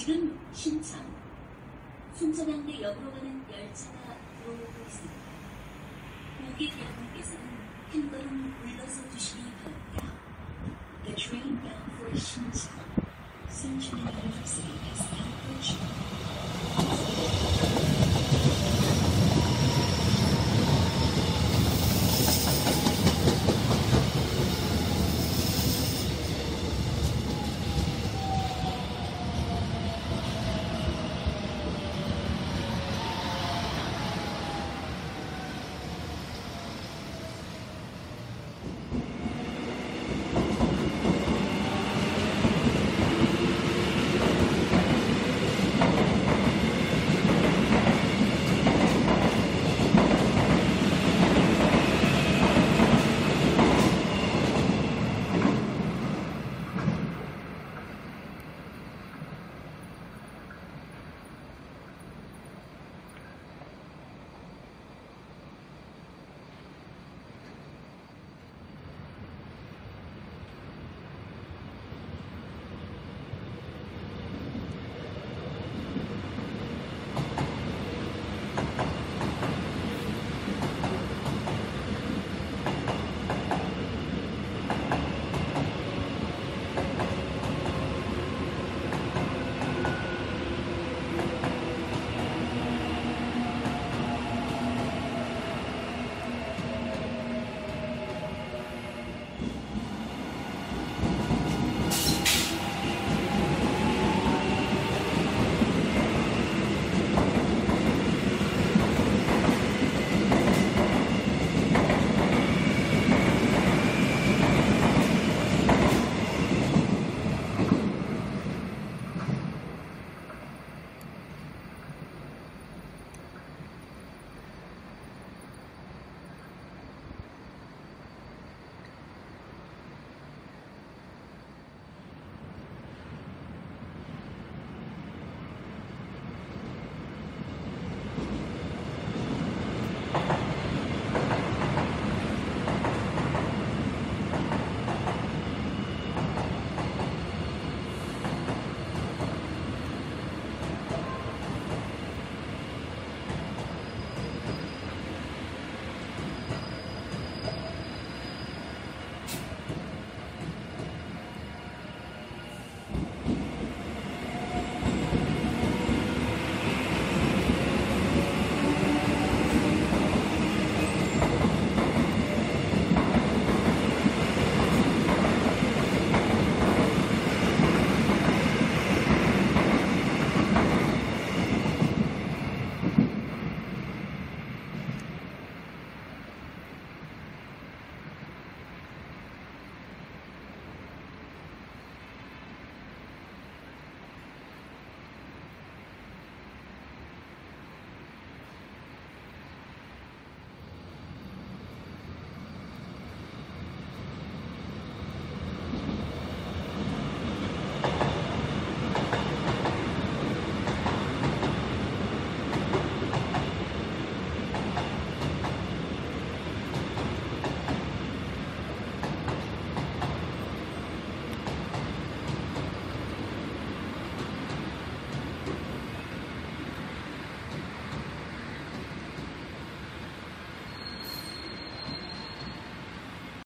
지금 신천, 순천향대 역으로 가는 열차가 들어오고 있습니다. 고객 여러분께서는 한 걸음 물러서 주시기 바랍니다. The train bound for Shincheon, Suncheon University is approaching.